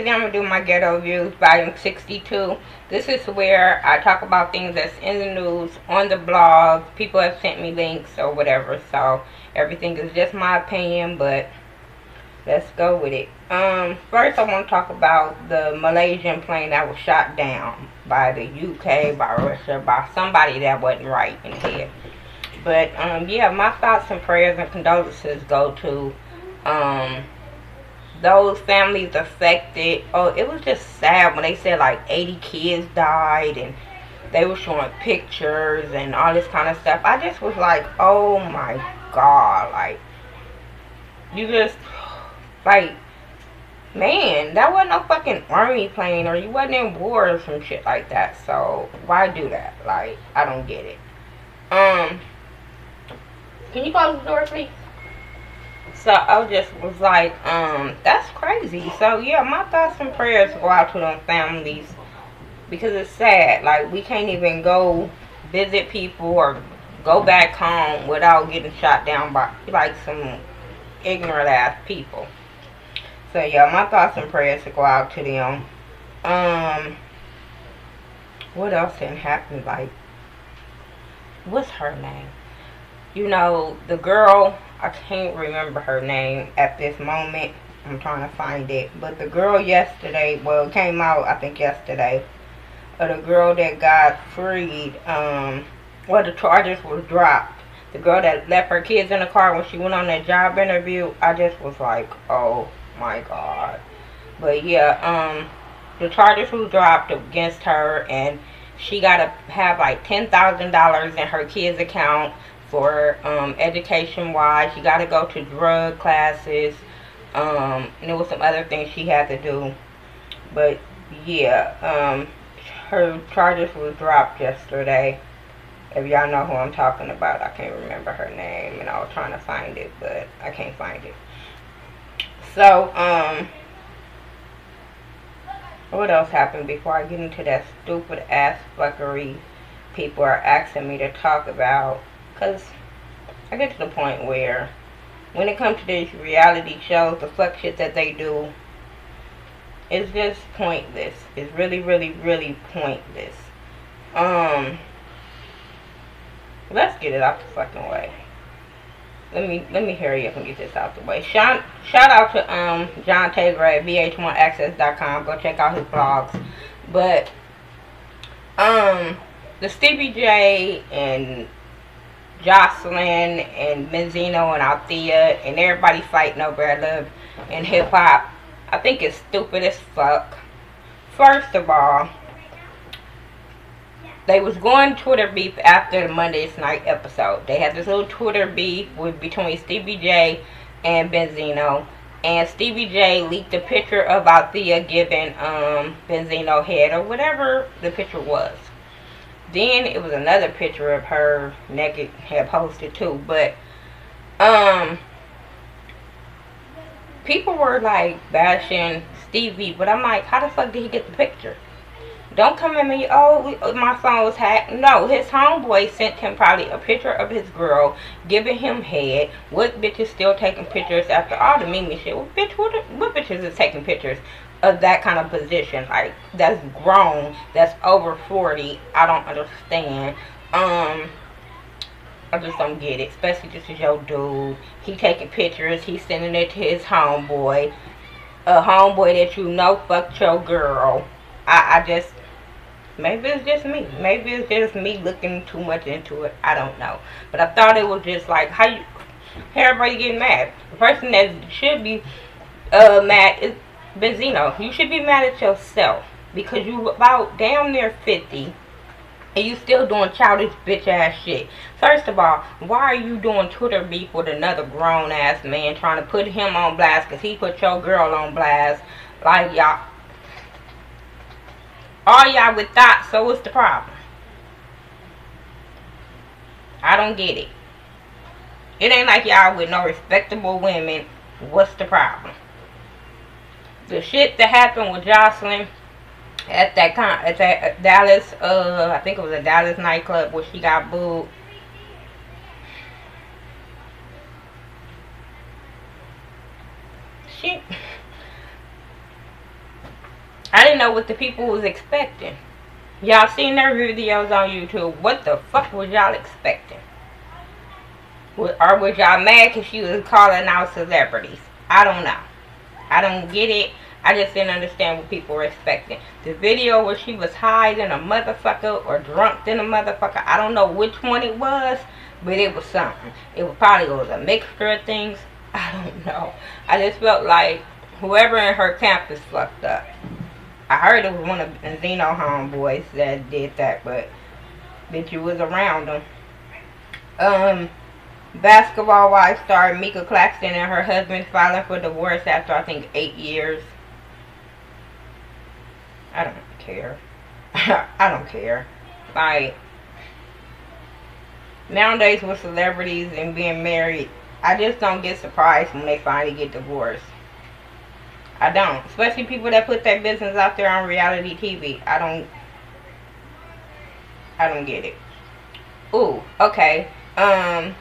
today I'm going to do my Ghetto Views, Volume 62. This is where I talk about things that's in the news, on the blog. People have sent me links or whatever, so everything is just my opinion, but let's go with it. Um, first I want to talk about the Malaysian plane that was shot down by the UK, by Russia, by somebody that wasn't right in the head. But, um, yeah, my thoughts and prayers and condolences go to, um, those families affected. Oh, it was just sad when they said like 80 kids died and they were showing pictures and all this kind of stuff. I just was like, oh my god, like you just like man, that wasn't no fucking army plane or you wasn't in war or some shit like that. So why do that? Like I don't get it. Um, can you close the door, please? So I just was like, um, that's crazy. So yeah, my thoughts and prayers go out to them families because it's sad. Like we can't even go visit people or go back home without getting shot down by like some ignorant ass people. So yeah, my thoughts and prayers to go out to them. Um, what else can happen? Like, what's her name? You know, the girl I can't remember her name at this moment. I'm trying to find it. But the girl yesterday, well, it came out, I think, yesterday. Uh, the girl that got freed, um, well, the charges was dropped. The girl that left her kids in the car when she went on that job interview, I just was like, oh my god. But yeah, um, the charges was dropped against her and she got to have like $10,000 in her kids' account for um, education wise. She got to go to drug classes. Um, and there was some other things she had to do. But yeah, um, her charges were dropped yesterday. If y'all know who I'm talking about, I can't remember her name, and I was trying to find it, but I can't find it. So, um, what else happened before I get into that stupid ass fuckery people are asking me to talk about? Because I get to the point where when it comes to these reality shows, the fuck shit that they do, it's just pointless. It's really, really, really pointless. Um, let's get it out the fucking way. Let me let me hurry up and get this out the way. Shout shout out to um John Taylor at VH1Access.com. Go check out his blogs. But um the Stevie J and Joseline and Benzino and Althea and everybody fighting over love and hip hop. I think it's stupid as fuck. First of all, they was going Twitter beef after the Monday's night episode. They had this little Twitter beef with between Stevie J and Benzino. And Stevie J leaked a picture of Althea giving um Benzino head or whatever the picture was. Then it was another picture of her naked had posted too. But um people were like bashing Stevie, but I'm like, how the fuck did he get the picture? Don't come at me, oh, oh, my phone was hacked. No, his homeboy sent him probably a picture of his girl giving him head. What bitch is still taking pictures after all the Mimi shit? What bitch, what, what bitches is taking pictures? Of that kind of position like that's grown that's over 40 i don't understand. Um i just don't get it especially just as your dude he taking pictures he sending it to his homeboy. A homeboy that you know fucked your girl. I i just maybe it's just me maybe it's just me looking too much into it i don't know. But i thought it was just like how you how everybody getting mad? The person that should be uh mad is Benzino, you should be mad at yourself because you about damn near 50 and you still doing childish bitch ass shit. First of all, why are you doing Twitter beef with another grown ass man trying to put him on blast because he put your girl on blast? Like y'all, all y'all with that, so what's the problem? I don't get it. It ain't like y'all with no respectable women. What's the problem? The shit that happened with Joseline at that con at that Dallas uh I think it was a Dallas nightclub where she got booed. She I didn't know what the people was expecting. Y'all seen their videos on YouTube. What the fuck was y'all expecting? Or was y'all mad because she was calling out celebrities? I don't know. I don't get it. I just didn't understand what people were expecting. The video where she was high than a motherfucker or drunk than a motherfucker. I don't know which one it was, but it was something. It was probably was a mixture of things. I don't know. I just felt like whoever in her camp is fucked up. I heard it was one of the Zeno homeboys that did that, but bitch, you was around them. Um, basketball wife star Meeka Claxton and her husband filing for divorce after I think eight years. I don't care. I don't care. Like, nowadays with celebrities and being married, I just don't get surprised when they finally get divorced. I don't. Especially people that put their business out there on reality TV. I don't I don't get it. Ooh, okay. Um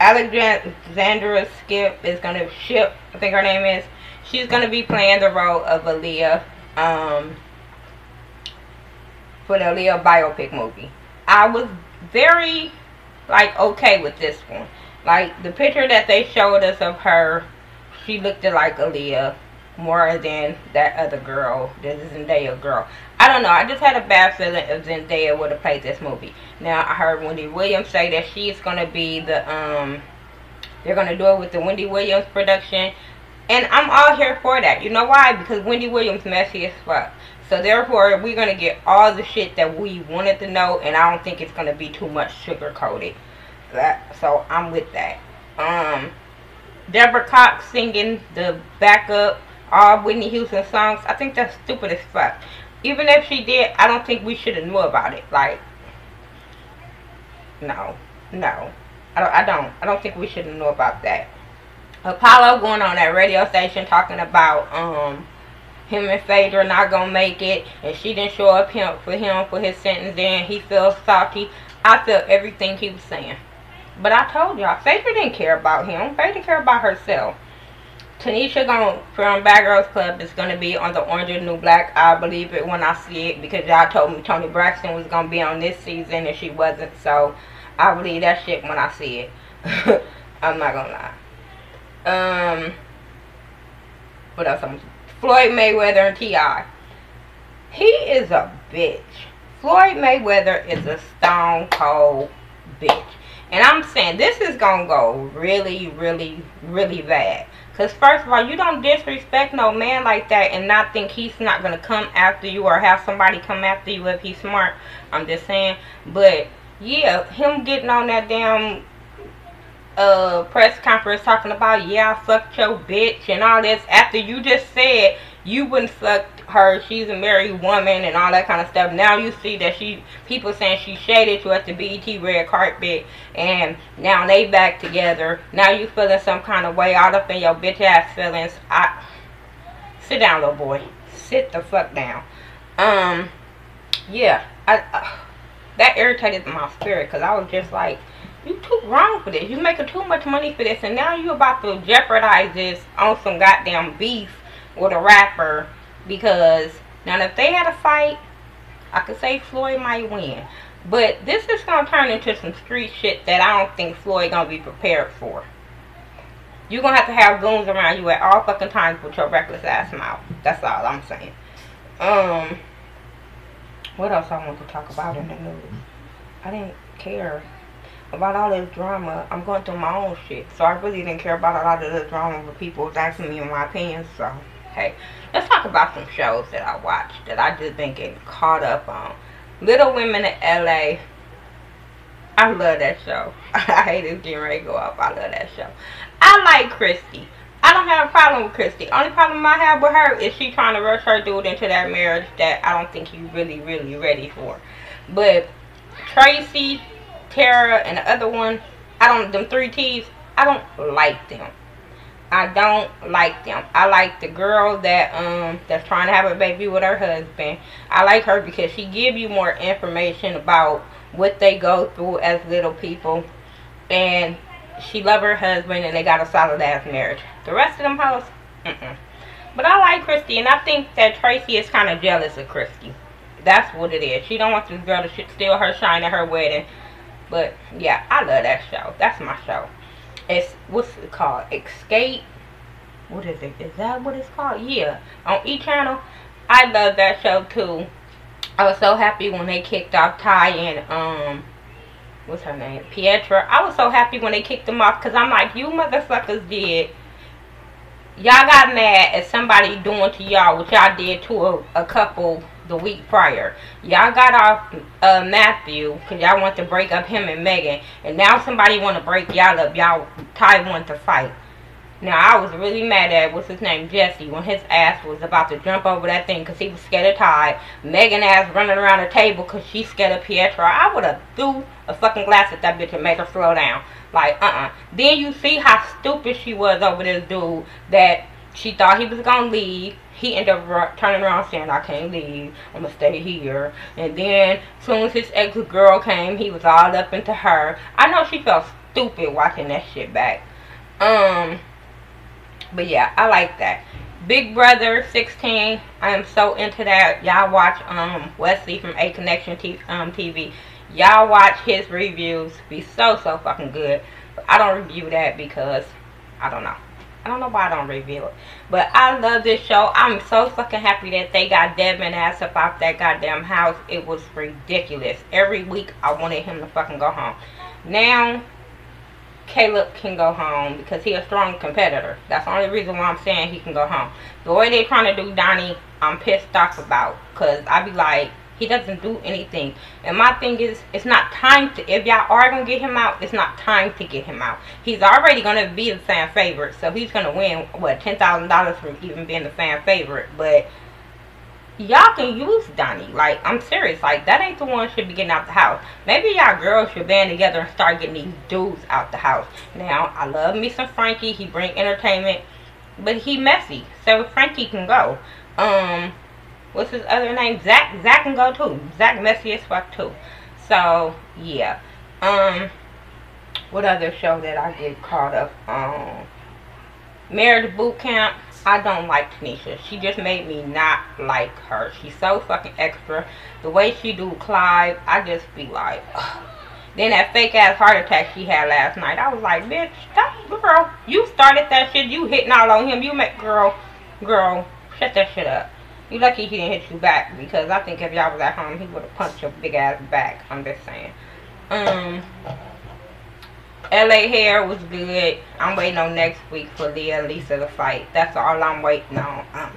Alexandra Skip is gonna Shipp I think her name is. She's gonna be playing the role of Aaliyah um for the Aaliyah biopic movie. I was very like okay with this one. Like the picture that they showed us of her, she looked like Aaliyah more than that other girl, the Zendaya girl. Don't know. I just had a bad feeling if Zendaya would have played this movie. Now I heard Wendy Williams say that she's gonna be the um, they're gonna do it with the Wendy Williams production, and I'm all here for that. You know why? Because Wendy Williams messy as fuck. So therefore, we're gonna get all the shit that we wanted to know, and I don't think it's gonna be too much sugar coated. That so I'm with that. Um, Deborah Cox singing the backup all Whitney Houston songs. I think that's stupid as fuck. Even if she did, I don't think we should have knew about it. Like, no, no, I don't. I don't. I don't think we should have knew about that. Apollo going on that radio station talking about um him and Phaedra not gonna make it, and she didn't show up him for him for his sentence. and he feels salty. I felt everything he was saying, but I told y'all, Phaedra didn't care about him. Phaedra cared about herself. Tanisha going from Bad Girls Club is gonna be on the Orange is New Black. I believe it when I see it because y'all told me Toni Braxton was gonna be on this season and she wasn't. So I believe that shit when I see it. I'm not gonna lie. Um, what else? I'm Floyd Mayweather and T.I. He is a bitch. Floyd Mayweather is a stone cold bitch. And I'm saying this is gonna go really, really, really bad. Because first of all, you don't disrespect no man like that and not think he's not going to come after you or have somebody come after you if he's smart. I'm just saying. But, yeah, him getting on that damn uh, press conference talking about, yeah, I fucked your bitch and all this after you just said you wouldn't fuck her. She's a married woman and all that kind of stuff. Now you see that she people saying she shaded you at the BET red carpet, and now they back together. Now you feeling some kind of way all up in your bitch ass feelings. I sit down, little boy. Sit the fuck down. Um, yeah, I uh, that irritated my spirit because I was just like. You too wrong for this. You making too much money for this, and now you about to jeopardize this on some goddamn beef with a rapper because now if they had a fight, I could say Floyd might win. But this is going to turn into some street shit that I don't think Floyd going to be prepared for. You're going to have to have goons around you at all fucking times with your reckless ass mouth. That's all I'm saying. Um, what else I want to talk about in the news? I didn't care about all this drama. I'm going through my own shit. So I really didn't care about a lot of the drama with people asking me my opinion. So, hey. Let's talk about some shows that I watched that I just been getting caught up on. Little Women in LA. I love that show. I hate it getting ready to go up. I love that show. I like Christy. I don't have a problem with Christy. Only problem I have with her is she trying to rush her dude into that marriage that I don't think he's really, really ready for. But Tracy, Terra, and the other one, I don't, them three T's, I don't like them. I don't like them. I like the girl that um that's trying to have a baby with her husband. I like her because she give you more information about what they go through as little people. And she love her husband and they got a solid ass marriage. The rest of them hoes, mm -mm. But I like Christy, and I think that Tracy is kind of jealous of Christy. That's what it is. She don't want this girl to steal her shine at her wedding. But yeah, I love that show. That's my show. It's what's it called? Escape. What is it? Is that what it's called? Yeah, on E Channel. I love that show too. I was so happy when they kicked off Ty and um, what's her name? Pietra. I was so happy when they kicked them off because I'm like, you motherfuckers did. Y'all got mad at somebody doing to y'all what y'all did to a, a couple the week prior. Y'all got off uh, Matthew because y'all want to break up him and Megan. And now somebody want to break y'all up. Y'all Ty want to fight. Now, I was really mad at, what's his name, Jesse, when his ass was about to jump over that thing because he was scared of Ty. Megan ass running around the table because she's scared of Pietra. I would have threw a fucking glass at that bitch and made her slow down. Like, uh-uh. Then you see how stupid she was over this dude that she thought he was going to leave. He ended up turning around saying, I can't leave. I'm going to stay here. And then, soon as his ex-girl came, he was all up into her. I know she felt stupid watching that shit back. Um... But yeah, I like that. Big Brother 16. I am so into that. Y'all watch um Wesley from A Connection T um, TV. Y'all watch his reviews. Be so, so fucking good. But I don't review that because I don't know. I don't know why I don't review it. But I love this show. I'm so fucking happy that they got Devin ass up off that goddamn house. It was ridiculous. Every week I wanted him to fucking go home. Now Caleb can go home because he's a strong competitor. That's the only reason why I'm saying he can go home. The way they're trying to do Donny, I'm pissed off about. Because I be like, he doesn't do anything. And my thing is, it's not time to, if y'all are going to get him out, it's not time to get him out. He's already going to be the fan favorite. So he's going to win, what, $10,000 from even being the fan favorite. But y'all can use Donny. Like, I'm serious. Like, that ain't the one should be getting out the house. Maybe y'all girls should band together and start getting these dudes out the house. Now, I love me some Frankie. He bring entertainment. But he messy. So Frankie can go. Um, what's his other name? Zach. Zach can go too. Zach messy as fuck too. So, yeah. Um, what other show that I get caught up on? Married Boot Camp. I don't like Tanisha. She just made me not like her. She's so fucking extra. The way she do Clive, I just be like, Ugh. Then that fake ass heart attack she had last night, I was like, bitch, stop, girl. You started that shit. You hitting all on him. You make, girl, girl, shut that shit up. You lucky he didn't hit you back because I think if y'all was at home, he would have punched your big ass back. I'm just saying. Um, LA hair was good. I'm waiting on next week for Leah Lisa to fight. That's all I'm waiting on. Um,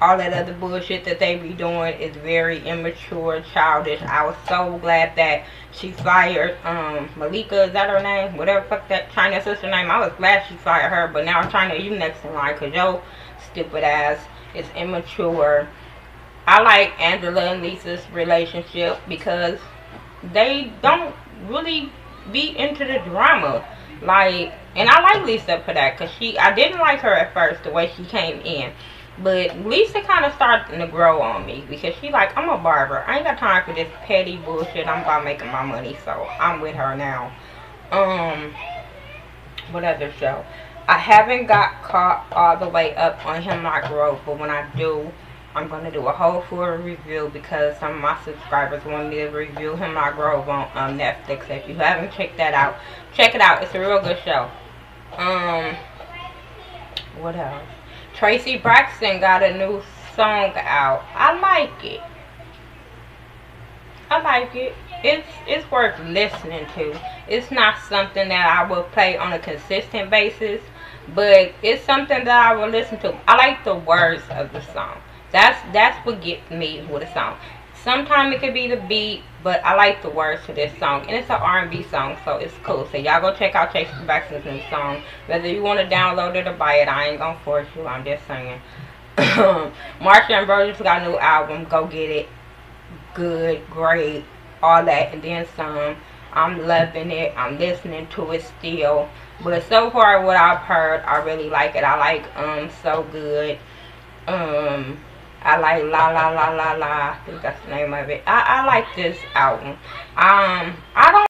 all that other bullshit that they be doing is very immature, childish. I was so glad that she fired um, Malika, is that her name? Whatever fuck that China sister name. I was glad she fired her, but now China, you next in line because your stupid ass is immature. I like Angela and Lisa's relationship because they don't really be into the drama. Like, and I like Lisa for that because she, I didn't like her at first the way she came in. But Lisa kind of starting to grow on me because she like, I'm a barber. I ain't got time for this petty bullshit. I'm about making my money, so I'm with her now. Um, what other show? I haven't got caught all the way up on Hemlock Grove, but when I do, I'm going to do a whole full review because some of my subscribers want me to review Him Hemlock Grove on um, Netflix. If you haven't checked that out, check it out. It's a real good show. Um, what else? Traci Braxton got a new song out. I like it. I like it. It's it's worth listening to. It's not something that I will play on a consistent basis, but it's something that I will listen to. I like the words of the song. That's that's what gets me with a song. Sometimes it could be the beat, but I like the words to this song. And it's an R&B song, so it's cool. So y'all go check out Chase Braxton's new song. Whether you want to download it or buy it, I ain't gonna force you. I'm just saying. Marsha Ambrosius got a new album. Go get it. Good, great, all that, and then some. I'm loving it. I'm listening to it still. But so far, what I've heard, I really like it. I like um so good. Um I like La La La La La. I think that's the name of it. I, I like this album. Um, I don't